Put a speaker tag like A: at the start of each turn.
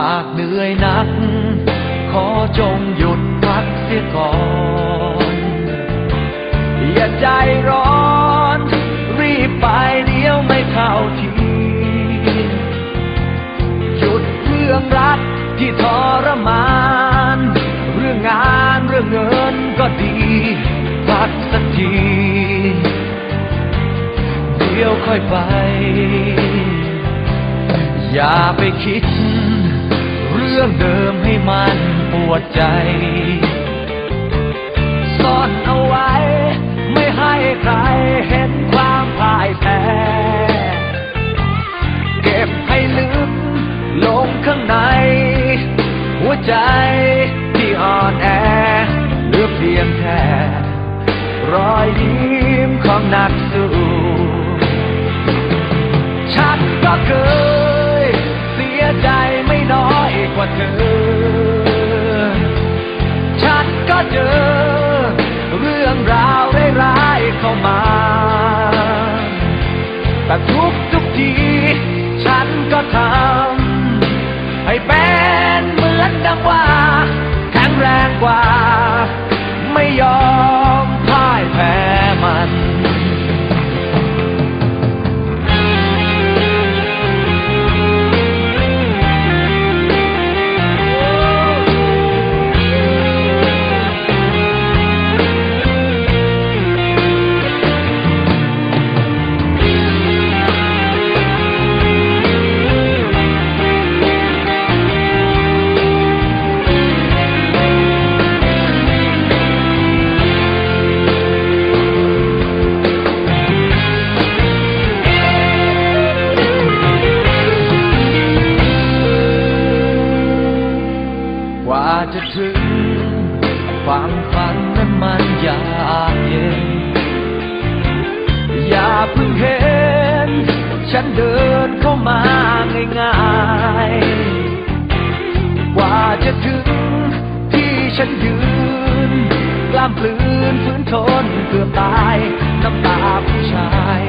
A: หากเหนื่อยนัก ขอจงหยุดพักเสียก่อน อย่าใจร้อน รีบไปเดี๋ยวไม่เข้าที หยุดเรื่องรักที่ทรมาน เรื่องงานเรื่องเงินก็ดี พักสักที เดี๋ยวค่อยไปอย่าไปคิด รื่องเดิมให้มันปวดใจ ซ่อนเอาไว้ ไม่ให้ใครเห็นความพ่ายแพ้ เก็บให้ลึกลงข้างใน หัวใจที่อ่อนแอเหลือเพียงแค่รอยยิ้มของนักสู้ เจอ เรื่องราวร้ายๆเข้ามา แต่ทุกทุกที ฉันเดินเข้ามาง่ายๆ กว่าจะถึงที่ฉันยืน กล้ามปลืนฝืนทนเกือบตายน้ำตาผู้ชาย